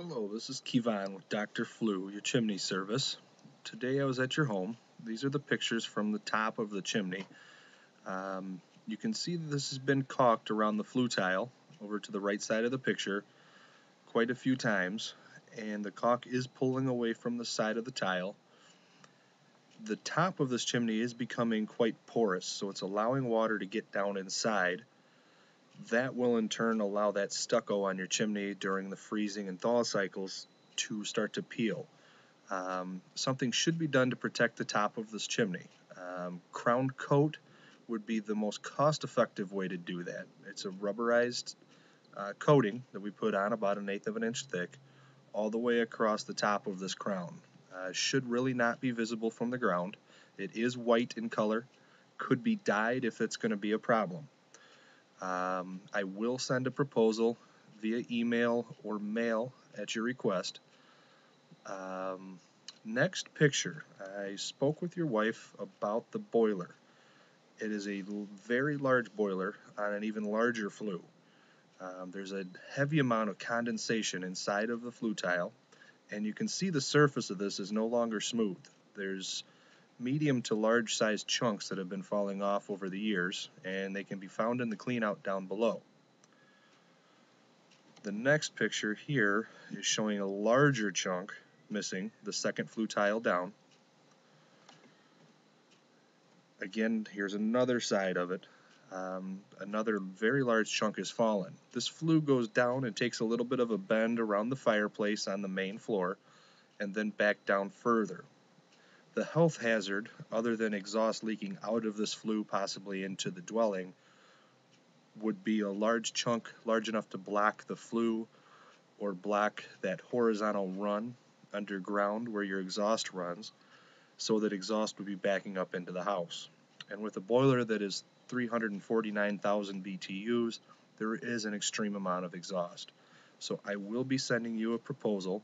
Hello, this is Kevon with Dr. Flue, your chimney service. Today I was at your home. These are the pictures from the top of the chimney. Um, you can see that this has been caulked around the flue tile over to the right side of the picture quite a few times and the caulk is pulling away from the side of the tile. The top of this chimney is becoming quite porous so it's allowing water to get down inside that will in turn allow that stucco on your chimney during the freezing and thaw cycles to start to peel. Um, something should be done to protect the top of this chimney. Um, crown coat would be the most cost effective way to do that. It's a rubberized uh, coating that we put on about an eighth of an inch thick all the way across the top of this crown. Uh, should really not be visible from the ground. It is white in color, could be dyed if it's going to be a problem. Um, I will send a proposal via email or mail at your request. Um, next picture, I spoke with your wife about the boiler. It is a very large boiler on an even larger flue. Um, there's a heavy amount of condensation inside of the flue tile, and you can see the surface of this is no longer smooth. There's medium to large sized chunks that have been falling off over the years and they can be found in the cleanout down below. The next picture here is showing a larger chunk missing, the second flue tile down. Again, here's another side of it. Um, another very large chunk has fallen. This flue goes down and takes a little bit of a bend around the fireplace on the main floor and then back down further. The health hazard, other than exhaust leaking out of this flue possibly into the dwelling, would be a large chunk large enough to block the flue or block that horizontal run underground where your exhaust runs so that exhaust would be backing up into the house. And with a boiler that is 349,000 BTUs, there is an extreme amount of exhaust. So I will be sending you a proposal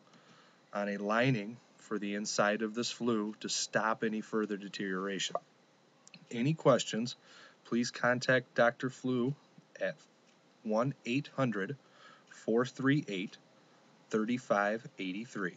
on a lining for the inside of this flue to stop any further deterioration. Any questions, please contact Dr. Flue at 1 800 438 3583.